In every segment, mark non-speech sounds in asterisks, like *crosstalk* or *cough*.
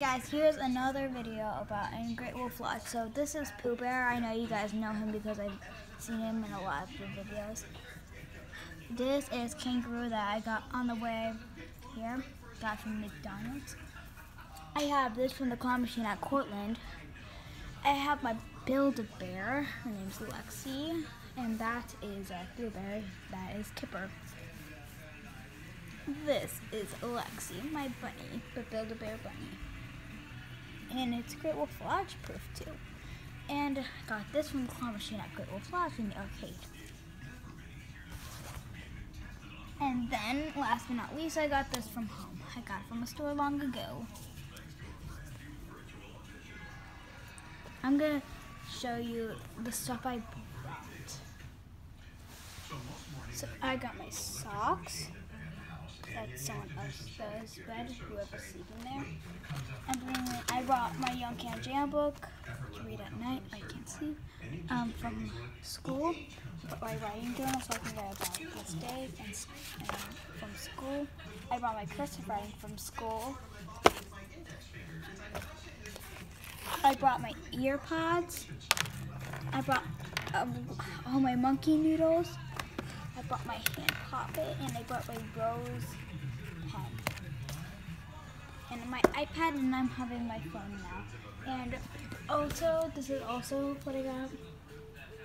Guys, here's another video about a Great Wolf Lodge. So this is Pooh Bear. I know you guys know him because I've seen him in a lot of the videos. This is Kangaroo that I got on the way here. Got from McDonald's. I have this from the claw machine at Cortland. I have my Build-A-Bear. Her name's Lexi. And that is a Pooh Bear. That is Kipper. This is Lexi, my bunny, the Build-A-Bear bunny and it's Great Wolf Lodge proof too. And I got this from claw machine at Great Wolf Lodge in the arcade. And then, last but not least, I got this from home. I got it from a store long ago. I'm gonna show you the stuff I bought. So I got my socks someone else's bed, whoever's sleeping there. And then I brought my Young Can Jam book to read at night. I can't sleep. Um, from school, but my writing journal so I can write about this day and, and from school. I brought my cursive writing from school. I brought my ear pods. I brought um, all my monkey noodles. I brought my hand puppet and I brought my rose my iPad and I'm having my phone now. And also, this is also what I got.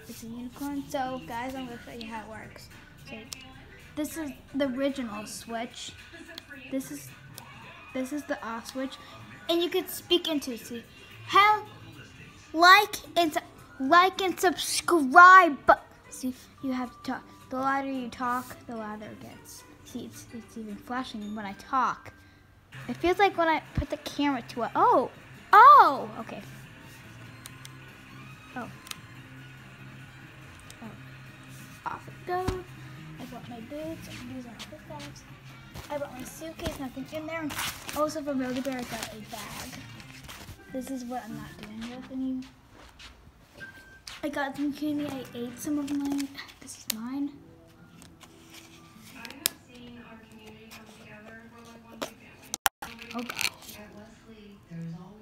It's a unicorn. So guys, I'm gonna show you how it works. So this is the original switch. This is this is the off switch. And you can speak into it. See how like and like and subscribe. But see, you have to talk. The louder you talk, the louder it gets. See, it's, it's even flashing when I talk. It feels like when I put the camera to it. Oh, oh, okay. Oh. Oh. Off it goes. I brought my boots. These are quick bags. I brought my suitcase, nothing in there. Also from Build Bear, I got a bag. This is what I'm not doing with any. I got some candy. I ate some of mine. This is mine.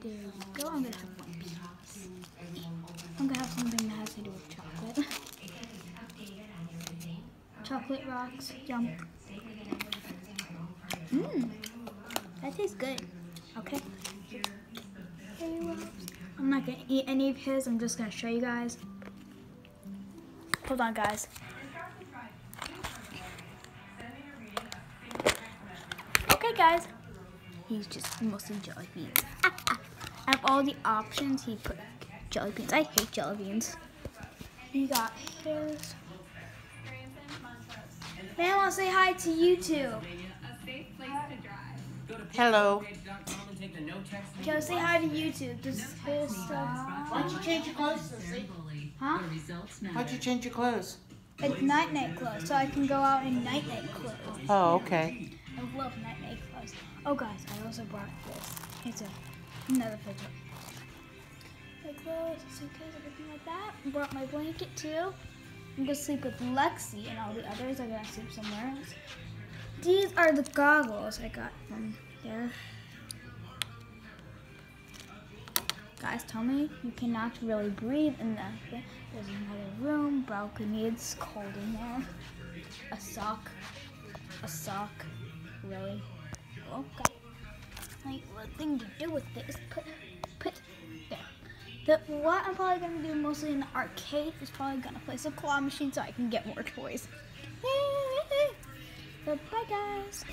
There you go. I'm gonna have one piece. I'm gonna have something that has to do with chocolate. *laughs* chocolate rocks. Yum. Mmm. That tastes good. Okay. I'm not gonna eat any of his. I'm just gonna show you guys. Hold on, guys. Okay, guys he's just mostly jelly beans. Ah, *laughs* ah. Out of all the options, he put jelly beans. I hate jelly beans. He got his. Man, I want to say hi to YouTube. Hello. Joe, say hi to YouTube. This is his stuff. Why'd you change your clothes, Sissy? Huh? Why'd you change your clothes? It's night night clothes, so I can go out in night night clothes. Oh, okay. I love night night clothes. Oh guys, I also brought this. It's a another fidget. My clothes, suitcase, everything like that. Brought my blanket too. I'm gonna sleep with Lexi and all the others are gonna sleep somewhere else. These are the goggles I got from there. Guys, tell me you cannot really breathe in there. There's another room, balcony, it's cold in there. A sock, a sock? Okay. Like, what thing to do with this? Put, put there. The, what I'm probably gonna do mostly in the arcade is probably gonna play some claw machine so I can get more toys. but *laughs* bye guys.